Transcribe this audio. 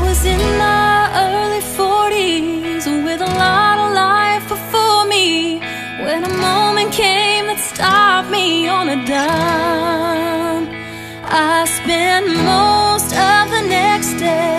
was in my early 40s with a lot of life before me when a moment came that stopped me on a dime. I spent most of the next day.